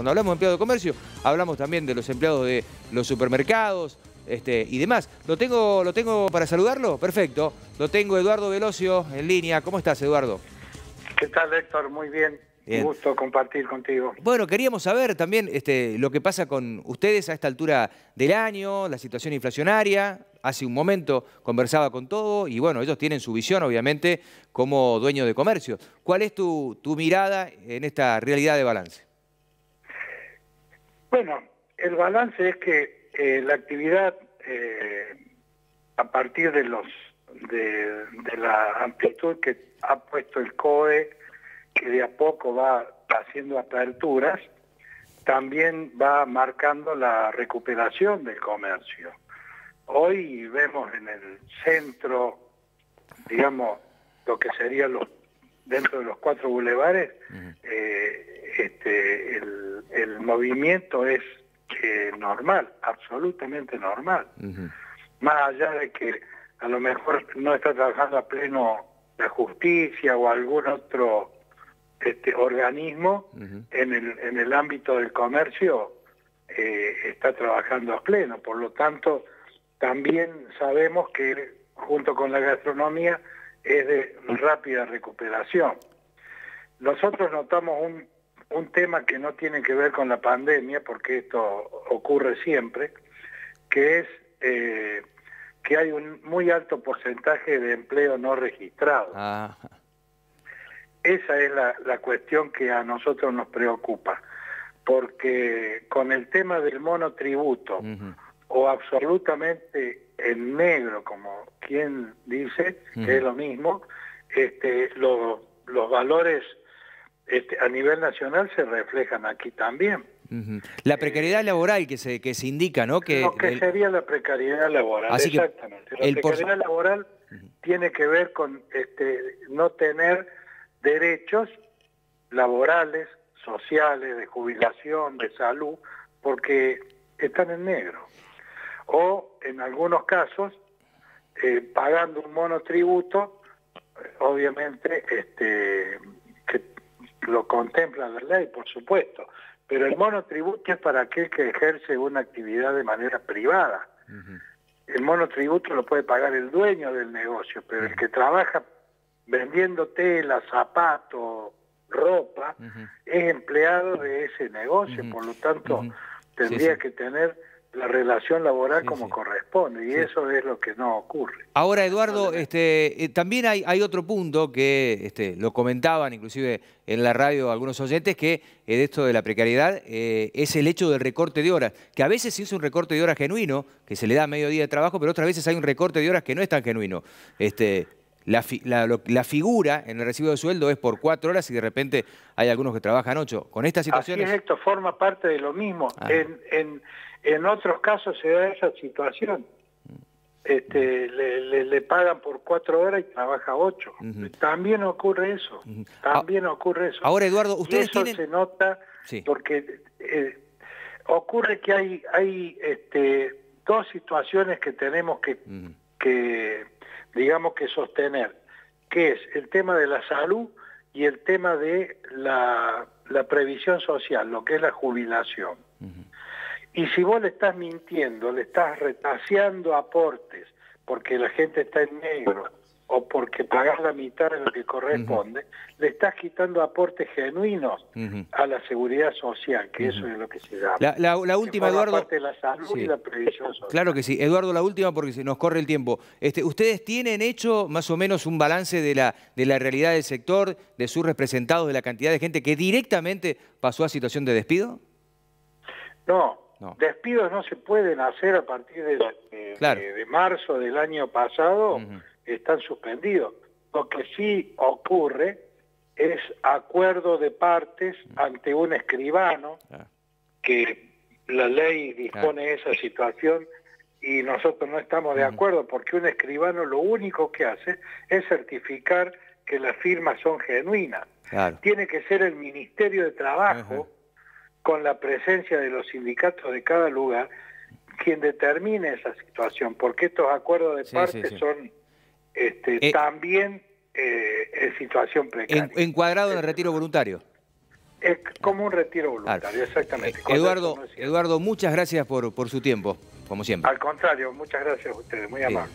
Cuando hablamos de empleados de comercio, hablamos también de los empleados de los supermercados este, y demás. ¿Lo tengo, ¿Lo tengo para saludarlo? Perfecto. Lo tengo Eduardo Velocio en línea. ¿Cómo estás, Eduardo? ¿Qué tal, Héctor? Muy bien. Un gusto compartir contigo. Bueno, queríamos saber también este, lo que pasa con ustedes a esta altura del año, la situación inflacionaria. Hace un momento conversaba con todo y bueno, ellos tienen su visión, obviamente, como dueños de comercio. ¿Cuál es tu, mirada en esta realidad de balance? Bueno, el balance es que eh, la actividad eh, a partir de los de, de la amplitud que ha puesto el COE que de a poco va haciendo aperturas, también va marcando la recuperación del comercio. Hoy vemos en el centro, digamos, lo que sería los dentro de los cuatro bulevares, eh, este, el, movimiento es eh, normal, absolutamente normal. Más allá de que a lo mejor no está trabajando a pleno la justicia o algún otro este organismo en, el, en el ámbito del comercio eh, está trabajando a pleno. Por lo tanto, también sabemos que junto con la gastronomía es de rápida recuperación. Nosotros notamos un, un tema que no tiene que ver con la pandemia, porque esto ocurre siempre, que es eh, que hay un muy alto porcentaje de empleo no registrado. Ah. Esa es la, cuestión que a nosotros nos preocupa, porque con el tema del monotributo, o absolutamente en negro, como quien dice, que es lo mismo, este, los valores este, a nivel nacional se reflejan aquí también. La precariedad laboral que se, que se indica, ¿no? Que, lo que sería la precariedad laboral, exactamente. la precariedad laboral tiene que ver con este, no tener derechos laborales, sociales, de jubilación, de salud, porque están en negro. O en algunos casos, eh, pagando un monotributo, obviamente este, que lo contempla la ley, por supuesto, pero el monotributo es para aquel que ejerce una actividad de manera privada. El monotributo lo puede pagar el dueño del negocio, pero el que trabaja vendiendo tela, zapatos, ropa, es empleado de ese negocio, por lo tanto tendría que tener la relación laboral como corresponde y eso es lo que no ocurre. Ahora, Eduardo, este, eh, también hay, hay, otro punto que este, lo comentaban inclusive en la radio algunos oyentes, que eh, de esto de la precariedad eh, es el hecho del recorte de horas, que a veces es un recorte de horas genuino, que se le da medio día de trabajo, pero otras veces hay un recorte de horas que no es tan genuino. Este, la, la, figura en el recibo de sueldo es por cuatro horas y de repente hay algunos que trabajan ocho. Con esta situación... Así esto forma parte de lo mismo. Ah. En, en, otros casos se da esa situación. Este, le, pagan por cuatro horas y trabaja ocho. También ocurre eso. También ocurre eso. Ahora, Eduardo, ustedes eso se nota porque eh, ocurre que hay, hay este, dos situaciones que tenemos que, que digamos que sostener, que es el tema de la salud y el tema de la, previsión social, lo que es la jubilación. Y si vos le estás mintiendo, le estás retaseando aportes, porque la gente está en negro, o porque pagás la mitad de lo que corresponde, le estás quitando aportes genuinos a la seguridad social, que eso es lo que se llama. La, última, Eduardo. Parte de la salud y la previsión social. Claro que sí. Eduardo, la última porque se nos corre el tiempo. Este, ¿Ustedes tienen hecho más o menos un balance de la, de la realidad del sector, de sus representados, de la cantidad de gente que directamente pasó a situación de despido? No, despidos no se pueden hacer a partir de, de, marzo del año pasado están suspendidos. Lo que sí ocurre es acuerdo de partes ante un escribano, que la ley dispone esa situación y nosotros no estamos de acuerdo porque un escribano lo único que hace es certificar que las firmas son genuinas. Tiene que ser el Ministerio de Trabajo, con la presencia de los sindicatos de cada lugar, quien determine esa situación, porque estos acuerdos de partes son este, eh, también eh, en situación precaria. encuadrado en el retiro voluntario. Es como un retiro voluntario, exactamente. Eduardo, Eduardo, muchas gracias por, por su tiempo, como siempre. Al contrario, muchas gracias a ustedes, muy amables.